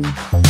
Bye.